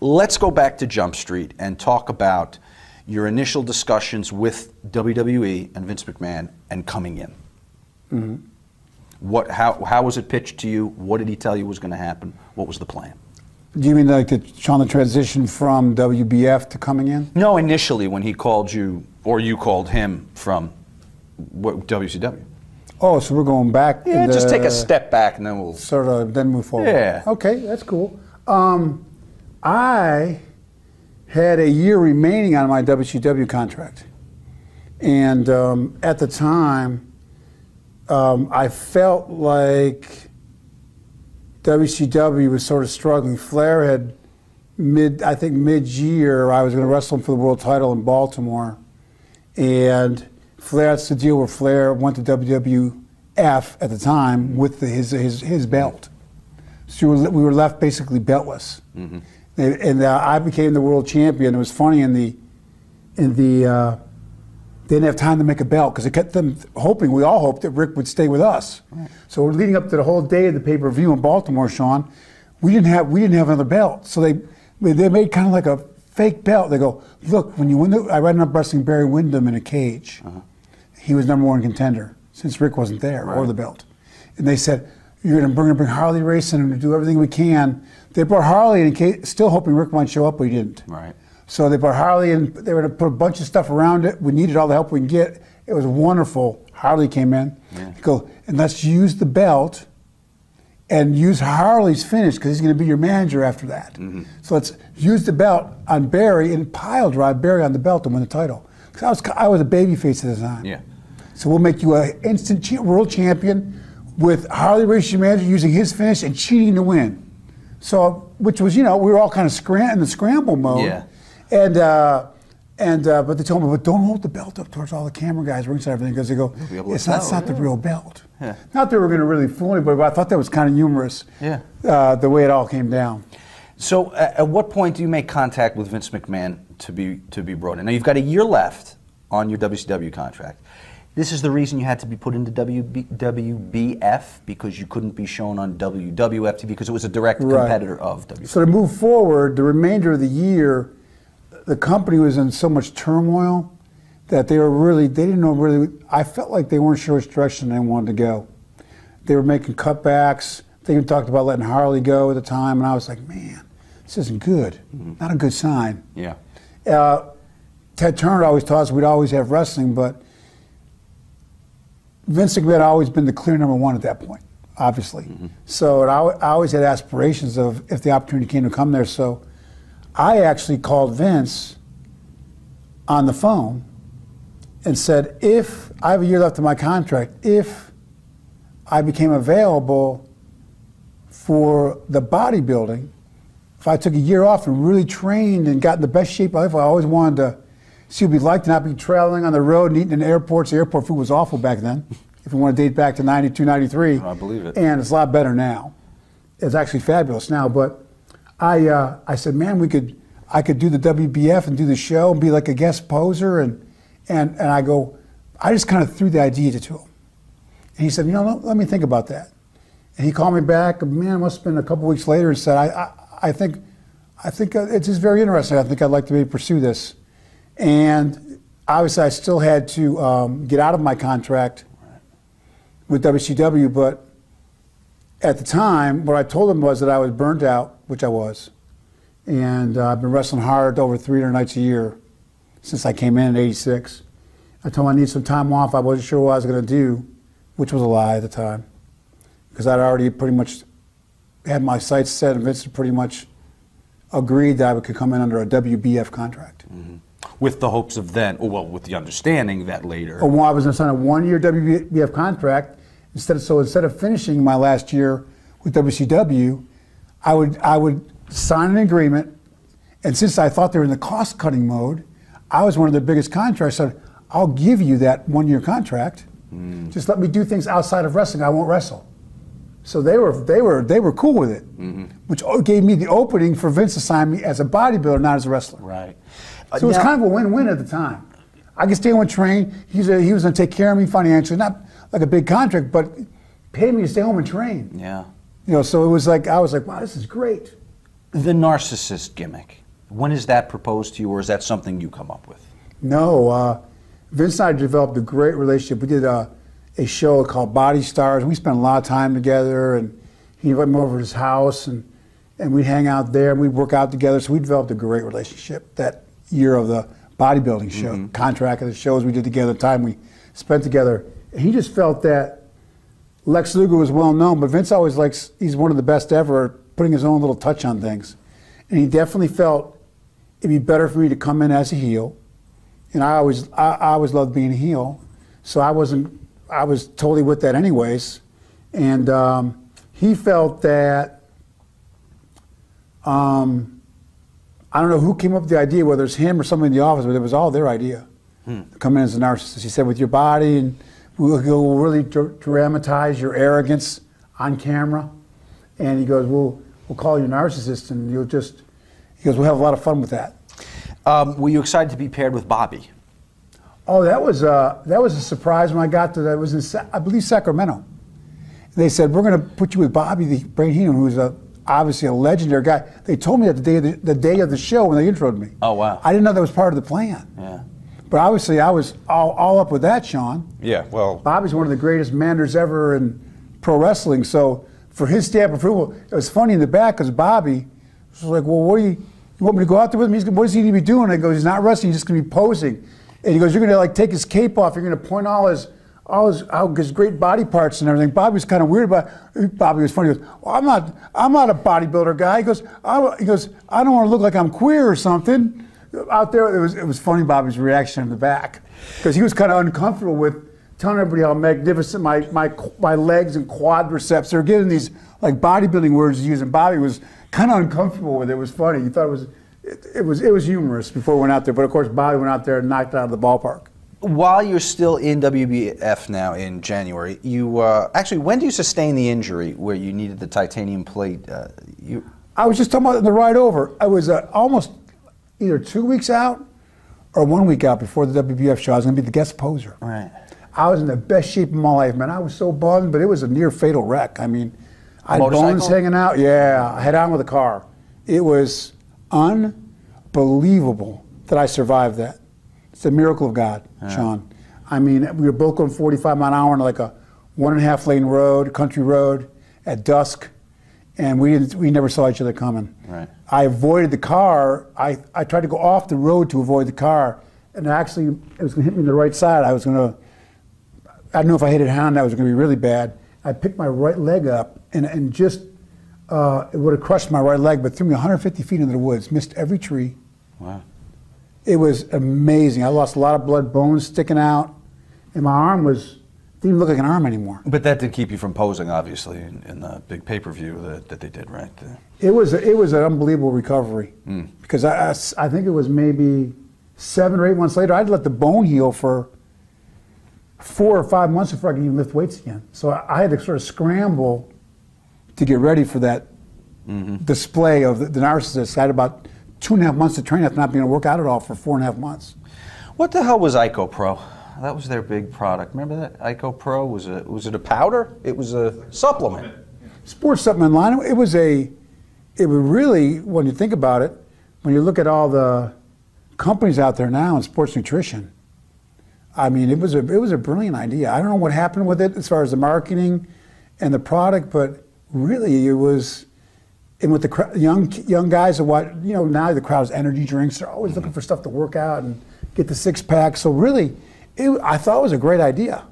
let's go back to Jump Street and talk about your initial discussions with WWE and Vince McMahon and coming in. Mm-hmm. What, how, how was it pitched to you? What did he tell you was going to happen? What was the plan? Do you mean like the, Sean, the transition from WBF to coming in? No, initially when he called you, or you called him from what, WCW. Oh, so we're going back. Yeah, in just take a step back and then we'll. Sort of, then move forward. Yeah. Okay, that's cool. Um, I had a year remaining on my WCW contract, and um, at the time, um, I felt like WCW was sort of struggling. Flair had mid, I think mid-year, I was going to wrestle him for the world title in Baltimore, and Flair. That's the deal where Flair went to WWF at the time with the, his his his belt. So we were, we were left basically beltless, and, and uh, I became the world champion. It was funny in the in the uh, they didn't have time to make a belt because it kept them hoping. We all hoped that Rick would stay with us. So we're leading up to the whole day of the pay per view in Baltimore, Sean. We didn't have we didn't have another belt, so they they made kind of like a fake belt. They go, look, when you win the, I ended up wrestling Barry Windham in a cage. He was number one contender since Rick wasn't there or the belt, and they said. You're going to bring, bring Harley racing and do everything we can. They brought Harley in case, still hoping Rick might show up, but he didn't. Right. So they brought Harley and they were going to put a bunch of stuff around it. We needed all the help we can get. It was wonderful. Harley came in. Yeah. Go and let's use the belt and use Harley's finish because he's going to be your manager after that. Mm-hmm. So let's use the belt on Barry and pile drive Barry on the belt and win the title. Because I was I was a baby face at the time. Yeah. So we'll make you an instant world champion with Harley Race manager using his finish and cheating to win. So, which was, you know, we were all kind of scram- in the scramble mode. Yeah. And, uh, and uh, but they told me, but don't hold the belt up towards all the camera guys, ringside, everything, because they go, be it's not, it's not the real belt. Yeah. Not that we're going to really fool anybody, but I thought that was kind of humorous. Yeah. Uh, the way it all came down. So, uh, at what point do you make contact with Vince McMahon to be to be brought in? Now, you've got a year left on your WCW contract. This is the reason you had to be put into WB, WBF because you couldn't be shown on WWF TV because it was a direct Right. competitor of WCW. So to move forward, the remainder of the year, the company was in so much turmoil that they were really they didn't know really. I felt like they weren't sure which direction they wanted to go. They were making cutbacks. They even talked about letting Harley go at the time, and I was like, man, this isn't good. Not a good sign. yeah. Uh, Ted Turner always taught us we'd always have wrestling, but Vince McMahon had always been the clear number one at that point, obviously. Mm-hmm. So and I, I always had aspirations of if the opportunity came to come there. So I actually called Vince on the phone and said, if I have a year left of my contract, if I became available for the bodybuilding, if I took a year off and really trained and got in the best shape of life, I always wanted to see what it'd be like to not be traveling on the road and eating in airports. The airport food was awful back then, if you want to date back to 92, 93. I believe it. And it's a lot better now. It's actually fabulous now. But I, uh, I said, man, we could, I could do the WBF and do the show and be like a guest poser. And, and, and I go, I just kind of threw the idea to him. And he said, you know, let, let me think about that. And he called me back. Man, it must have been a couple weeks later, and said, I, I, I think, I think uh, it's just very interesting. I think I'd like to maybe pursue this. And obviously, I still had to um, get out of my contract with WCW, but at the time, what I told them was that I was burnt out, which I was, and uh, I've been wrestling hard over 300 nights a year since I came in in '86. I told him I need some time off. I wasn't sure what I was going to do, which was a lie at the time, because I'd already pretty much had my sights set, and Vince pretty much agreed that I could come in under a WBF contract. With the hopes of then, or well, with the understanding that later. When I was going to sign a one-year WBF contract, instead of so instead of finishing my last year with WCW, I would I would sign an agreement, and since I thought they were in the cost-cutting mode, I was one of their biggest contracts. I said, "I'll give you that one-year contract. Mm. Just let me do things outside of wrestling. I won't wrestle." So they were they were they were cool with it, mm-hmm. which gave me the opening for Vince to sign me as a bodybuilder, not as a wrestler. right. So it was Now- kind of a win-win at the time. I could stay home and train. He's a, he was going to take care of me financially, not like a big contract, but paid me to stay home and train. Yeah. You know, so it was like I was like, wow, this is great. The narcissist gimmick. When is that proposed to you, or is that something you come up with? No, uh, Vince and I developed a great relationship. We did a, a show called Body Stars. We spent a lot of time together, and he invited me over to his house, and, and we'd hang out there, and we'd work out together. So we developed a great relationship that year of the bodybuilding show, Mm-hmm. contract of the shows we did together, the time we spent together. He just felt that Lex Luger was well known, but Vince always likes, he's one of the best ever at putting his own little touch on things. And he definitely felt it'd be better for me to come in as a heel. And I always, I, I always loved being a heel. So I wasn't, I was totally with that anyways. And um, he felt that, um, I don't know who came up with the idea, whether it's him or someone in the office, but it was all their idea. To come in as a narcissist. He said, with your body, and we'll, we'll really dramatize your arrogance on camera. And he goes, we'll, we'll call you a narcissist, and you'll just, he goes, we'll have a lot of fun with that. Um, were you excited to be paired with Bobby? Oh, that was a, that was a surprise when I got to that. It was in, I believe, Sacramento. They said, we're going to put you with Bobby the Brain Heenan, who's a, obviously a legendary guy. They told me that the day, of the, the day of the show when they introed me. Oh, wow. I didn't know that was part of the plan. Yeah. But obviously, I was all, all up with that, Sean. Yeah. Well. Bobby's one of the greatest manders ever in pro wrestling. So for his stamp of approval, it was funny in the back because Bobby was like, "Well, what do you, you want me to go out there with him? He's, what does he need to be doing?" I goes, "He's not wrestling. He's just going to be posing." And he goes, "You're going to like take his cape off. You're going to point all his." All his, all his great body parts and everything. Bobby was kind of weird about. Bobby was funny. He goes, well, "I'm not. I'm not a bodybuilder guy." He goes, I, "He goes. I don't want to look like I'm queer or something." Out there, it was. It was funny. Bobby's reaction in the back because he was kind of uncomfortable with telling everybody how magnificent my, my, my legs and quadriceps. They're giving these like bodybuilding words to use, and Bobby was kind of uncomfortable with it. It was funny. He thought it was, it, it was, it was humorous before we went out there. But of course, Bobby went out there and knocked it out of the ballpark. While you're still in WBF now in January, you uh, actually when do you sustain the injury where you needed the titanium plate? Uh, you I was just talking about the ride over. I was uh, almost either two weeks out or one week out before the WBF show. I was going to be the guest poser. right. I was in the best shape of my life, man. I was so bummed, but it was a near fatal wreck. I mean, I had Motorcycle? bones hanging out. Yeah, I head on with a car. It was unbelievable that I survived that. It's a miracle of God, Sean. I mean, we were both going 45 mile an hour on like a one and a half lane road, country road, at dusk, and we didn't, we never saw each other coming. Right. I avoided the car. I, I tried to go off the road to avoid the car, and actually it was going to hit me on the right side. I was going to I didn't know if I hit it hand, that was going to be really bad. I picked my right leg up and, and just, uh, it would have crushed my right leg, but threw me 150 feet into the woods, missed every tree. Wow. It was amazing. I lost a lot of blood, bones sticking out, and my arm was, didn't even look like an arm anymore. But that did keep you from posing, obviously, in, in the big pay per view that, that they did, right? Uh, It was, it was an unbelievable recovery because I I think it was maybe seven or eight months later, I'd let the bone heal for four or five months before I could even lift weights again. So I, I had to sort of scramble to get ready for that display of the, the narcissist. I had about two and a half months to train after not being able to work out at all for four and a half months. What the hell was ICOPRO? That was their big product. Remember that ICOPRO was a was it a powder? It was a supplement. Sports supplement line. It was a. It was really when you think about it, when you look at all the companies out there now in sports nutrition. I mean, it was a it was a brilliant idea. I don't know what happened with it as far as the marketing and the product, but really it was. And with the cr- young young guys, what you know now the crowd's energy drinks. They're always looking mm-hmm. for stuff to work out and get the six pack. So really, it, I thought it was a great idea.